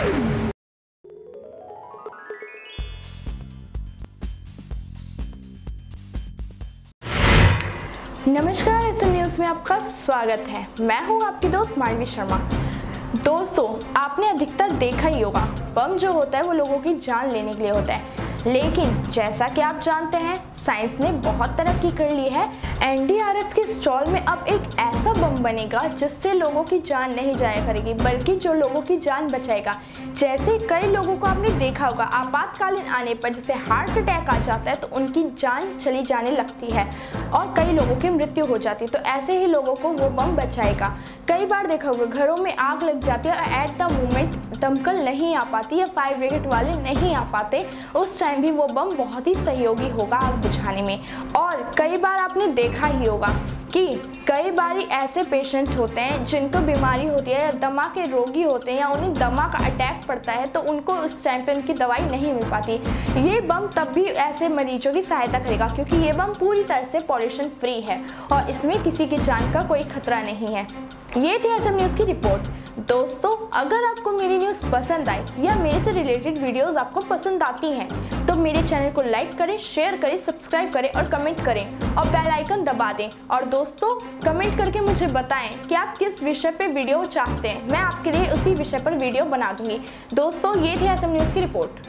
नमस्कार S news में आपका स्वागत है। मैं हूँ आपकी दोस्त मालवी शर्मा। दोस्तों, आपने अधिकतर देखा ही होगा, बम जो होता है वो लोगों की जान लेने के लिए होता है। लेकिन जैसा कि आप जानते हैं, साइंस ने बहुत तरक्की कर ली है। एनडीआरएफ के स्टॉल में अब एक ऐसा बम बनेगा, जिससे लोगों की जान नहीं जाया करेगी, बल्कि जो लोगों की जान बचाएगा। जैसे कई लोगों को आपने देखा होगा, आपातकालीन आने पर जैसे हार्ट अटैक आ जाता है तो उनकी जान चली जाने लगती है और कई लोगों की मृत्यु हो जाती है। तो ऐसे ही लोगों को वो बम बचाएगा। कई बार देखा होगा, घरों में आग लग जाती है और एट द मोमेंट दमकल नहीं आ पाती या फायर ब्रिगेड वाले नहीं आ पाते, उस टाइम भी वो बम बहुत ही सहयोगी होगा आग बुझाने में। और कई बार आपने देखा ही होगा कि कई बार ऐसे पेशेंट होते हैं जिनको बीमारी होती है या दमा के रोगी होते हैं या उन्हें दमा का अटैक पड़ता है तो उनको उस टाइम पे उनकी दवाई नहीं मिल पाती। ये बम तब भी ऐसे मरीजों की सहायता करेगा क्योंकि ये बम पूरी तरह से पॉल्यूशन फ्री है और इसमें किसी की जान का कोई खतरा नहीं है। ये थी एस न्यूज़ की रिपोर्ट दोस्तों, अगर आपको मेरी न्यूज़ पसंद आई या मेरे से रिलेटेड वीडियोस आपको पसंद आती हैं तो मेरे चैनल को लाइक करें शेयर करें सब्सक्राइब करें और कमेंट करें और बेल आइकन दबा दें। और दोस्तों कमेंट करके मुझे बताएँ कि आप किस विषय पे वीडियो चाहते हैं। मैं आपके लिए उसी विषय पर वीडियो बना दूँगी। दोस्तों, ये थी एस न्यूज़ की रिपोर्ट।